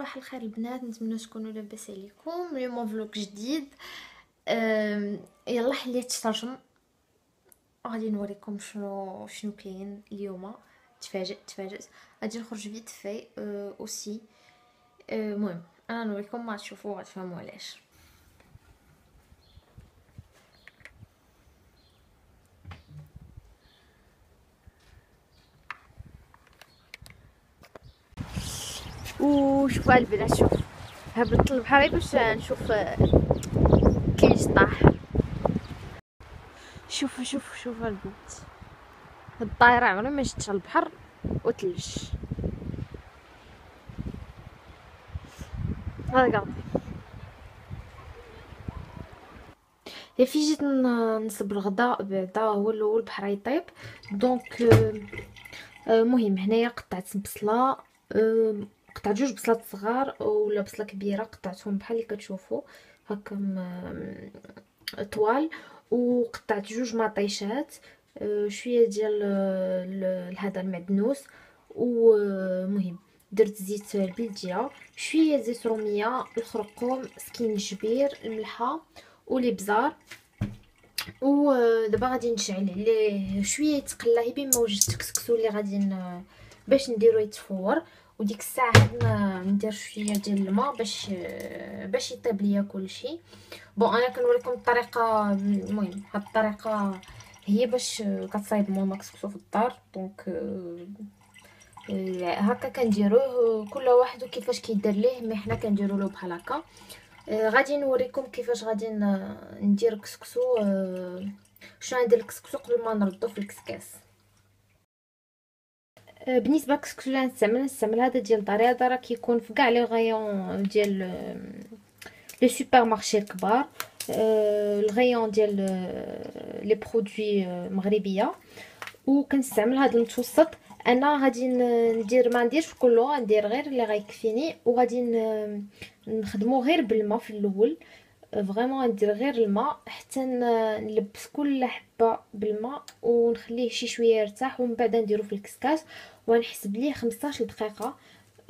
صباح الخير البنات نتمنى تكونوا لاباس عليكم اليوم vlog جديد. يلا حليت الترجم غادي نوريكم شنو شنو كاين اليوم. تفاجئت تفاجئت غادي نخرج vite fait aussi المهم أنا نوريكم ما تشوفوا غتفهموا علاش. وشوفوا البنات شوف. هبطت البحر باش نشوف كاين طاح شوفوا شوفوا شوفوا البنات الطايره عمري ما جيت البحر وتلج. هذا قاعد في جيت نصب الغداء بعدا هو الأول البحر يطيب. دونك المهم هنايا قطعت بصله قطعت جوج بصلات صغار ولا بصلة كبيرة قطعتهم بحال اللي كتشوفوا هكا طوال. وقطعت جوج مطيشات آه، شوية ديال هذا المعدنوس ومهم درت زيت البلدية شوية زيت رومية الخرقوم سكينجبير الملحة والابزار ودابا غادي نشعل عليه شوية يتقلى بما وجدت كسكسو اللي غادي باش نديرو يتفور. وديك الساعة هاد ندير شوية ديال الماء باش باش يطيب ليا كلشي. bon أنا كنوريكم الطريقة المهم هاد الطريقة هي باش كتصايب ماما كسكسو في الدار. donc آه، هكا كنديروه كل واحد وكيفاش كيدير ليه mais حنا كنديرو له بحال هكا. آه، غادي نوريكم كيفاش غادي ندير كسكسو آه، شنو ندير الكسكسو قبل ما نردو في الكسكاس. بالنسبة للكسكسو اللي نستعمل نستعمل هذا ديال داري هذا راه كيكون في كاع les rayons ديال les supermarchés الكبار آه، ال rayon ديال les produits مغربية. وكنستعمل هذا المتوسط. أنا غادي ندير ما نديرش كله ندير غير اللي غيكفيني وغادي نخدمو غير بالماء في الأول. vraiment ندير غير الماء حتى نلبس كل حبة بالماء ونخليه شي شوية يرتاح ومن بعد نديرو في الكسكاس ونحسب ليه 15 دقيقة.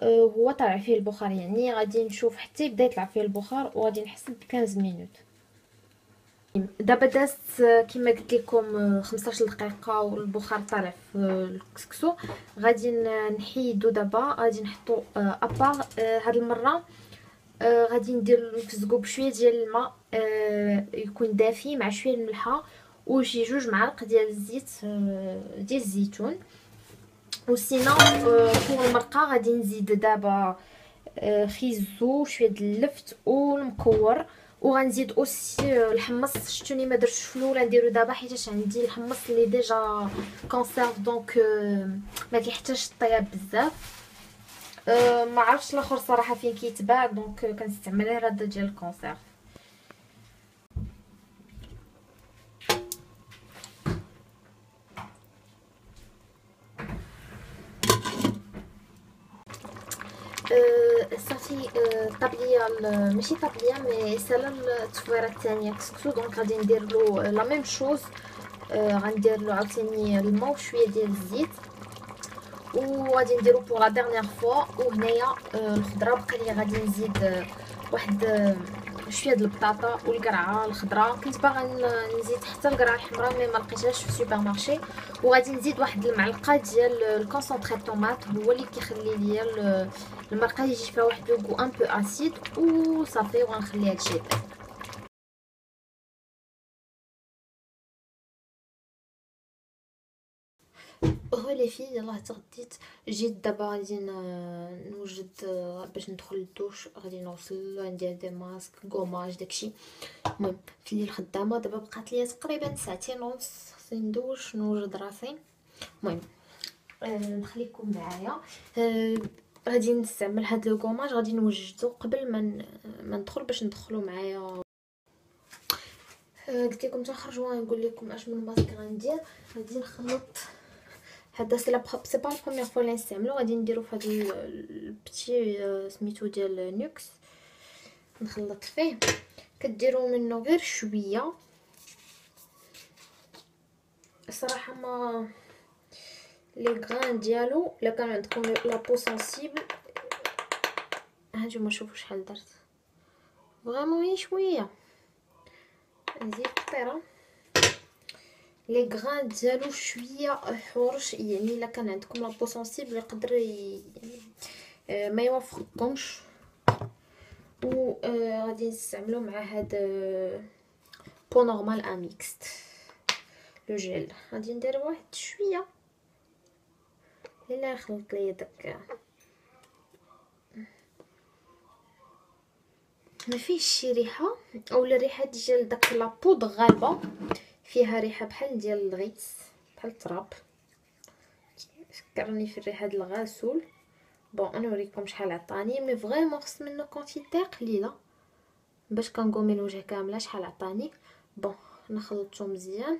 أه، هو طالع فيه البخار يعني غادي نشوف حتى يبدا يطلع فيه البخار وغادي نحسب 15 minutes. دابا دازت كما قلت لكم 15 دقيقة والبخار طالع في الكسكسو. غادي نحيدو دابا غادي نحطو à part أه، هاد المرة. آه غادي ندير نفزقو بشويه ديال الماء آه يكون دافي مع شوية الملحة وشي جوج معالق ديال الزيت آه ديال الزيتون. وسينا آه فوق المرقة غادي نزيد دابا آه خيزو شوية ديال اللفت والمكور. وغنزيد aussi الحمص. شتوني ما درتش في الأولى نديرو دابا حيت عندي الحمص اللي déjà conserve donc ما كيحتاجش طياب بزاف. أه ما عرفتش الآخر صراحة فين كيتباع donc كنستعمل غير هذا ديال ال conserve أه صافي أه طابليه ماشي طابليه mais سالا التفويره الثانية كسكسو donc غادي ندير له la même chose غندير له عاوتاني الماء وشويه ديال الزيت وغادي نديرو pour la dernière fois وهنايا الخضرة بقى لي غادي نزيد واحد شوية د البطاطا والقرعة الخضراء كنت باغا نزيد حتى القرعة الحمراء mais ما لقيتهاش في ال supermarché وغادي نزيد واحد المعلقة ديال ال concentré tomate هو اللي كيخلي ليا المرقه يجي فيها واحد ل goût un peu acide وصافي وغنخلي هادشي يطيب لي في يلاه تغديت جيت دابا غادي نوجد باش ندخل للدوش غادي نغسل ندير des masques gommage داكشي. المهم في الليل خدامة دابا بقات ليا تقريبا ساعتين ونص خصني ندوش نوجد راسي المهم آه نخليكم معايا. آه غادي نستعمل هاد لو غادي نوجدو قبل ما ما ندخل باش ندخلو معايا. آه قلت لكم تنخرجوا نقول لكم اش من ماسك غندير. غادي نخلط. هذا c'est la c'est pas première fois اللي نستعملو غادي نديرو هذا ال petit سميتو ديال Nuxe. نخلط فيه. كديروا منه غير شوية. الصراحه ما les grains ديالو الا كان عندكم la peau sensible هانتوما شوفوا شحال درت. vraiment شوية. نزيد قطيره les grains ديالو شوية حورش يعني الا كان عندكم la peau sensible يقدر ي... ما يوافقكمش و غادي نستعملو مع هاد peau normale à mixte le gel غادي ندير واحد شوية الا خلط ليا داك ما فيهش شي ريحه اولا الريحه ديال داك la boue غالبه فيها ريحة بحال ديال الغيس بحال التراب. فكرني في الريحة ديال الغسول. bon أنا نوريكم شحال عطاني mais vraiment خص منه quantité قليلة. باش كنقومي الوجه كاملة شحال عطاني. bon نخلطو مزيان.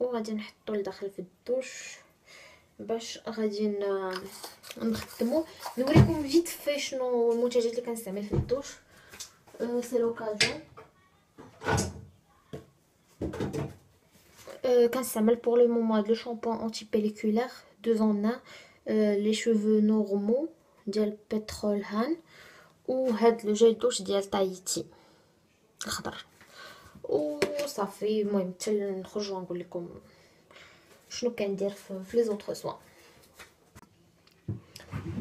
وغادي نحطو لداخل في الدوش. باش غادي نخدمو. نوريكم vite fait شنو المنتجات اللي كنستعمل في الدوش. أه c'est l'occasion أه كنستعمل pour le moment le shampoing antipelliculaire deux en un les cheveux normaux ديال Pétrole Hahn وهاد le gel douche ديال Tahiti الخضر وصافي المهم حتى نخرج ونقول لكم شنو كندير في لي زوطخ سوا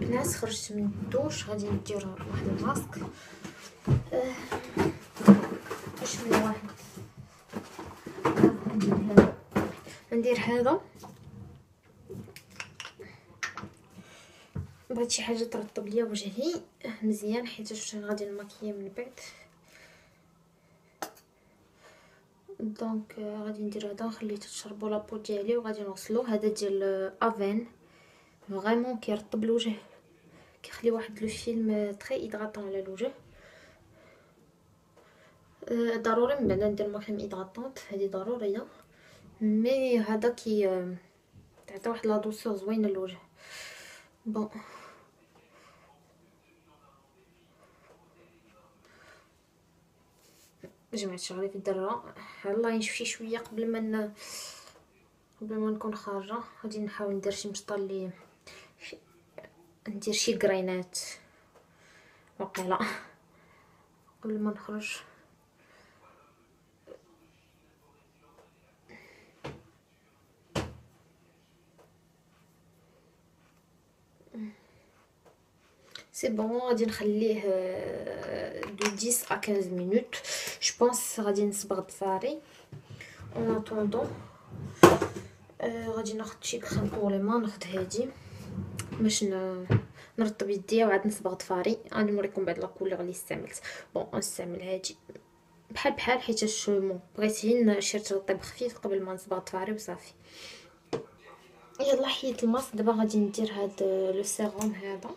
الناس خرجت من الدوش غادي ندير واحد الماسك واش من واحد ندير هذا. بغيت شي حاجة ترطب ليا وجهي. مزيان حيت غادي نماكيي من بعد. donc غادي ندير هذا خليته تشربوا la peau ديالي وغادي نغسلو. هذا ديال Avène vraiment كيرطب الوجه. كيخلي واحد le film très hydratant على الوجه. ضروري من بعد ندير ma crème hydratante هذه ضرورية. mais هذا كي تعطي واحد la douceur زوينة للوجه bon. جمعت شغلي في الدرة. الله شي شوية قبل ما ن... قبل ما نكون خارجة. غادي نحاول ندير شي مشطه اللي ندير شي كرينات وقيلا. قبل ما نخرج. c'est bon غادي نخليه de 10 à 15 minutes je pense غادي نصبغ ضفاري en attendant غادي ناخذ شي crème pour les mains ناخذ هادي باش نرطب يديا وعاد نصبغ ضفاري غادي نوريكم بعد la couleur اللي استعملت bon نستعمل هادي بحال بحال حيت مون بغيت غير شي ترطيب خفيف قبل ما نصبغ ضفاري وصافي يلا حيت الماسك دابا غادي ندير هاد le sérum هذا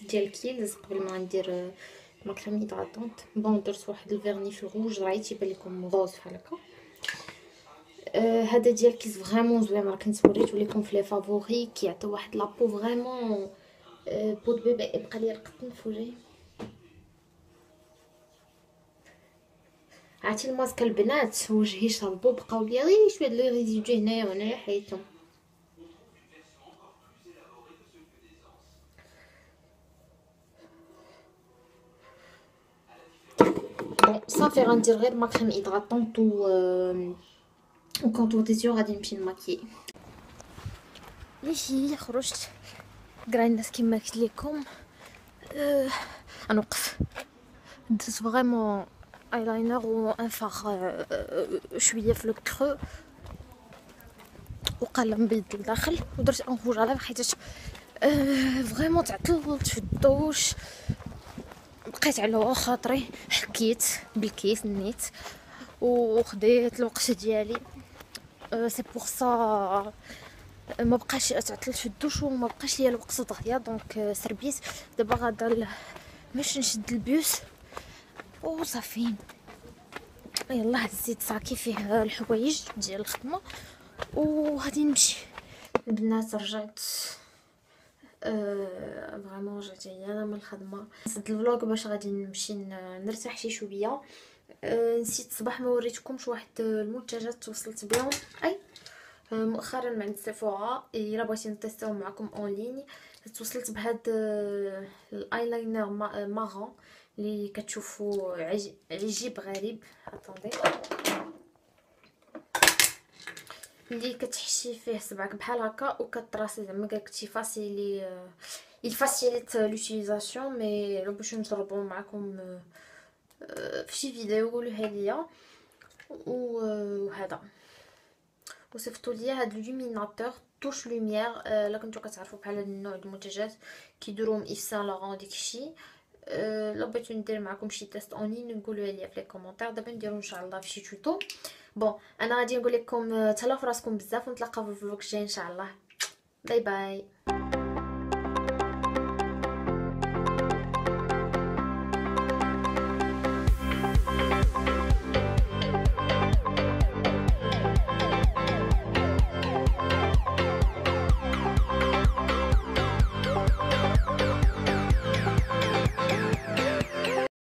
ديال Kiehl's قبل ما ندير ma crème hydratante bon درت واحد ال vernis في روج راه تيبان لكم rose بحال هكا. هذا ديال كيس vraiment زوين راه كنت وريتو لكم في les favoris كيعطي واحد la peau vraiment peau de bébé يبقى لي القطن في وجهي عرفتي الماسك البنات؟ وجهي شربو بقاو لي غير شوية les résidus هنايا وهنايا حيتهم. bon صافي غندير غير ma crème hydratante و و contour des yeux غادي نمشي نماكي ليشي خرجت كراينات كيما قلت لكم أه غنوقف درت vraiment eyeliner و un fard شوية في le creux وقلم بيض لداخل ودرت un rouge à lèvres حيت أه vraiment تعطلت في الدوش بقيت على خاطري حكيت بالكيس نيت وخديت الوقت ديالي. c'est pour ça ما بقاش تعطلت في الدوش وما بقاش ليا الوقت دغيا donc سربيت دابا غادا باش نشد البيوس. وصافي يلا هزيت صاكي فيه الحوايج ديال الخدمة. وغادي نمشي. البنات رجعت. vraiment رجعت أنا من الخدمه نسد ال vlog باش غادي نمشي نرتاح شي شوية. نسيت صباح ما وريتكمش واحد المنتجات توصلت بهم. أي. مؤخرا من عند Sephora إلا بغيتي نتيستيو معكم en ligne توصلت بهاد ال eyeliner marron اللي كتشوفوا عجيب غريب. attendez. اللي كتحشي فيه صبعك بحال هكا وكتراسي زعما قالك facili- facilite l'utilisation mais لو باش نجربو معكم في شي فيديو قولوها ليا وهذا وصيفطوا ليا هاد l'illuminateur touche lumière إلا كنتو كتعرفوا بحال هاد النوع د المنتجات كيديروهم Yves Saint Laurent داكشي لا بغيتو ندير معكم شي test en ligne نقولوا لي في les commentaires. دابا نديرو إن شاء الله في شي tuto bon أنا غادي نقول لكم تهلاو فراسكم بزاف ونتلاقاو في ال vlog الجاي إن شاء الله. bye bye